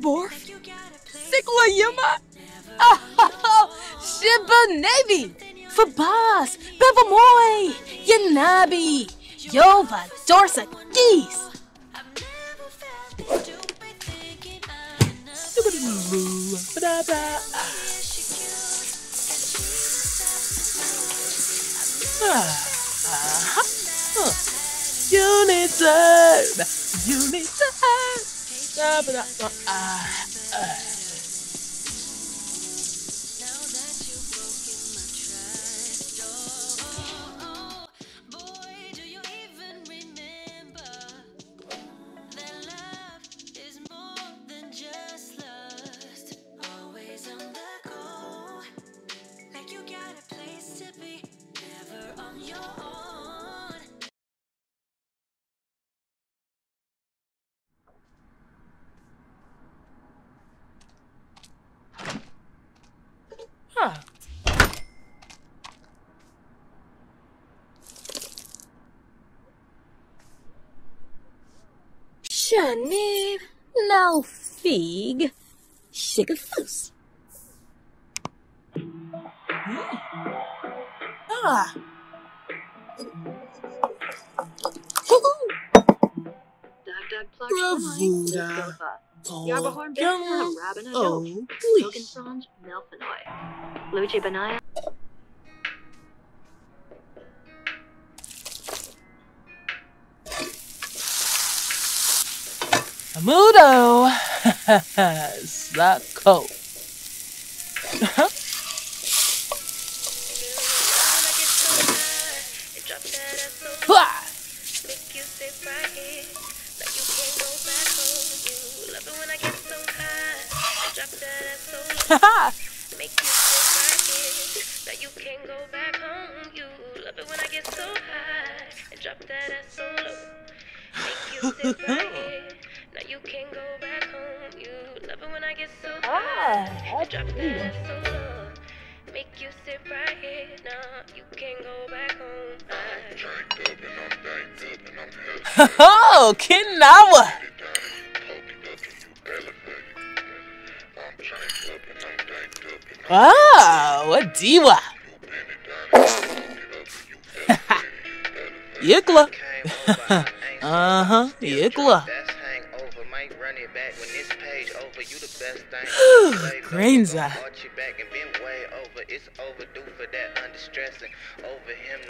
Borf? Sikla Yuma? Oh, Shiba Navy! Fabas! Bevamoy! Yanabi! Yova! Dorsa! Geese! I've never felt this stupid thinking I'm enough. Shanib, now fig, shigafus. Ah. Bravura. Yarbahorn Doge, please. Melfinoy, Luigi Benaya, so high and drop that ass so low. Make you sit right here. So high and drop that ass so low. Make you sit right here. Now you can't go back home. Oh, Kinawa. Wow, a diva. Yikla. Uh huh, Yikla. Grainza. Uh.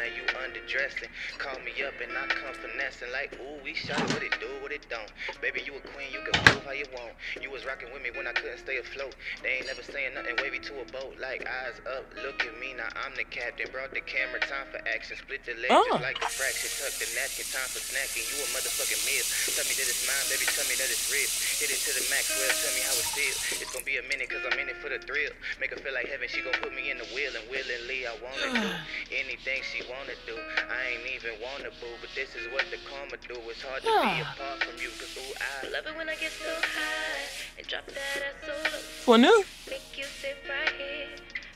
Over, arch your back and been way over. It's overdue for that understressing. Over him, now you underdressing. Call me up and I come finessing. Like, ooh, we shot what it do, what it don't. Baby, you a queen, you can move how you want. You was rocking with me when I couldn't stay afloat. They ain't never saying nothing wavy to a boat. Like, eyes up, look at me, now I'm the captain. Brought the camera, time for action. Split the leg Oh. like the fraction. Tuck the napkin, time for snacking. You a motherfucking meal. Tell me that it's mine, baby, tell me that it's real. Hit it to the max, well, tell me how it feels. It's gonna be a minute, cause I'm in it for the thrill. Make her feel like heaven, she gon' put me in the wheel, and willingly I wanna do anything she wanna do. I ain't even wanna boo, but this is what the karma do. It's hard to be apart from you, cause ooh, I love it when I get so high and drop that ass so low. For new? Make you sit right here.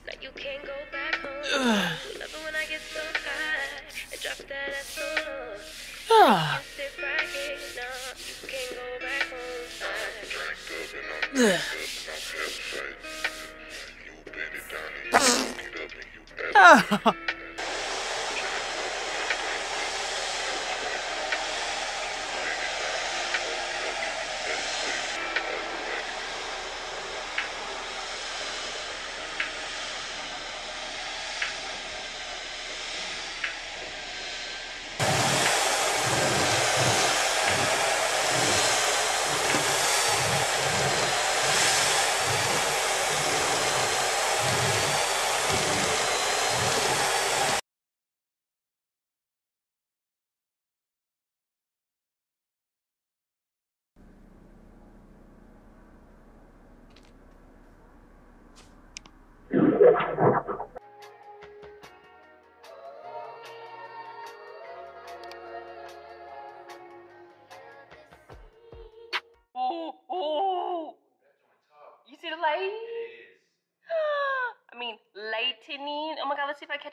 Now you can't go back home. Love it when I get so high and drop that ass so low. Ah. Sit right here. Now you can't go back home. Ugh. Ah.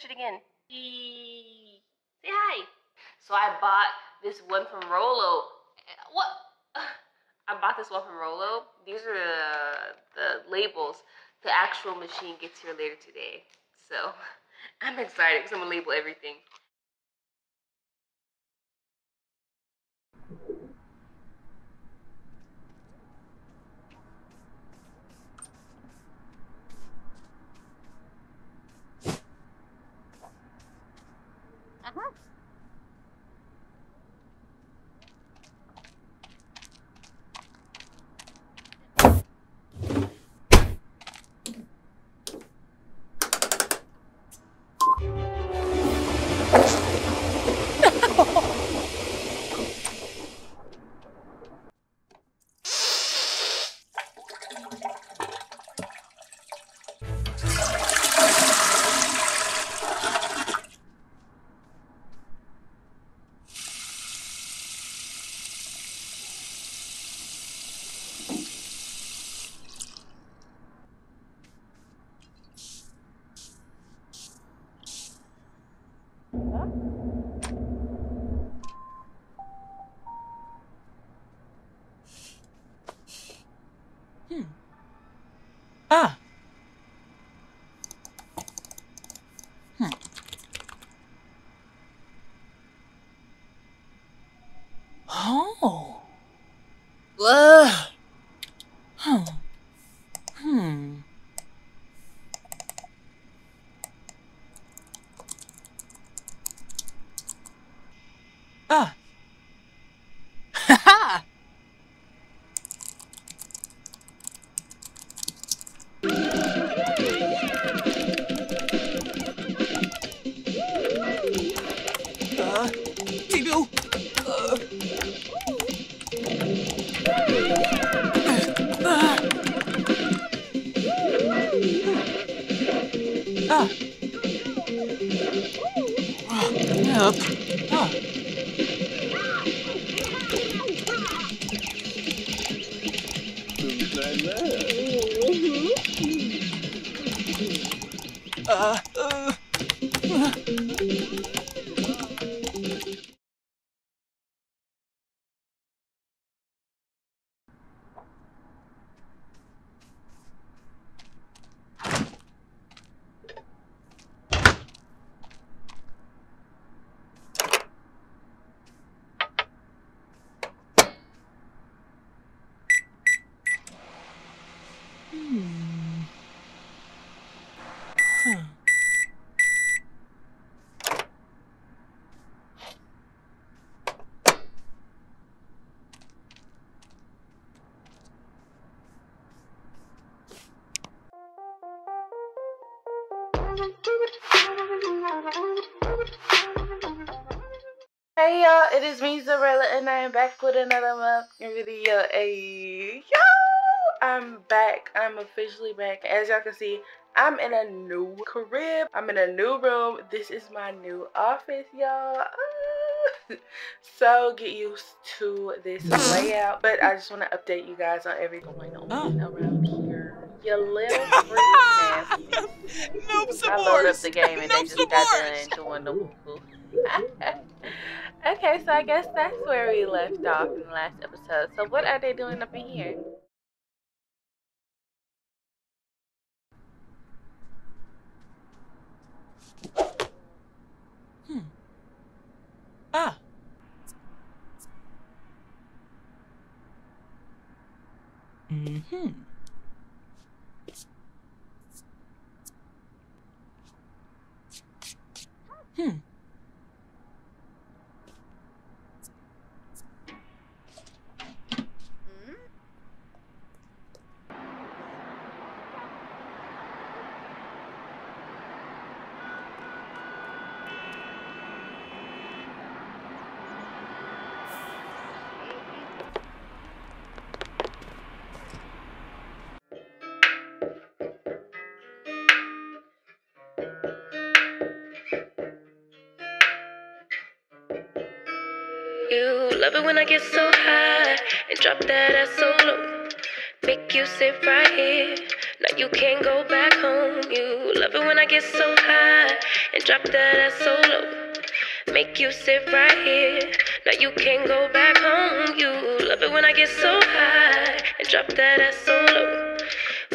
It again. Say hi. So I bought this one from Rolo. Eh, what? I bought this one from Rolo. These are the, the labels. The actual machine gets here later today. So I'm excited because I'm gonna label everything. Ah. Hmm. Oh. Ugh. Hmm. Hmm. Ah. Hmm. Hey y'all, it is me Xureila and I am back with another month video. Hey yo, I'm back. I'm officially back. As y'all can see, I'm in a new crib. I'm in a new room. This is my new office, y'all. So get used to this layout. But I just want to update you guys on everything going on Oh. around here. You little freak nasty. Nope, I loaded up the game and they Nope, just got done doing the woo. okay, so I guess that's where we left off in the last episode. So what are they doing up in here? Hmm. Ah. Mm-hmm. Love it when I get so high and drop that ass so low. Make you sit right here. Now you can't go back home. You love it when I get so high and drop that ass so low. Make you sit right here. Now you can't go back home. You love it when I get so high and drop that ass so low.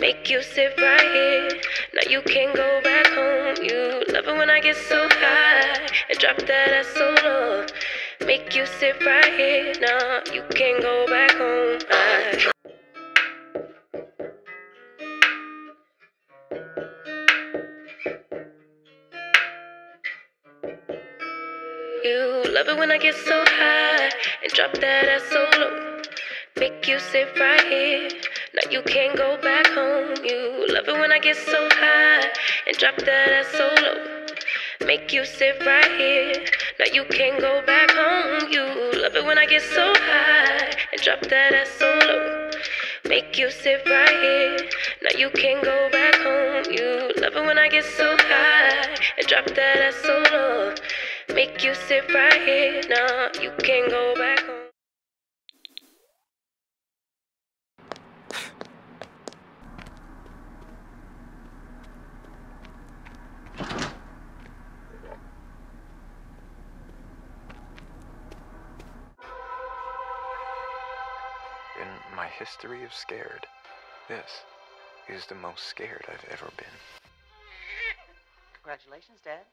Make you sit right here. Now you can't go back home. You love it when I get so high and drop that ass so low. Make you sit right here. Now you can't go back home. I You love it when I get so high and drop that ass so low. Make you sit right here. Now you can't go back home. You love it when I get so high and drop that ass so low. Make you sit right here. Now you can't go back home. You love it when I get so high and drop that ass so low. Make you sit right here. Now you can't go back home. You love it when I get so high and drop that ass so low. Make you sit right here. Now you can't go back home. History of scared, this is the most scared I've ever been. Congratulations, Dad.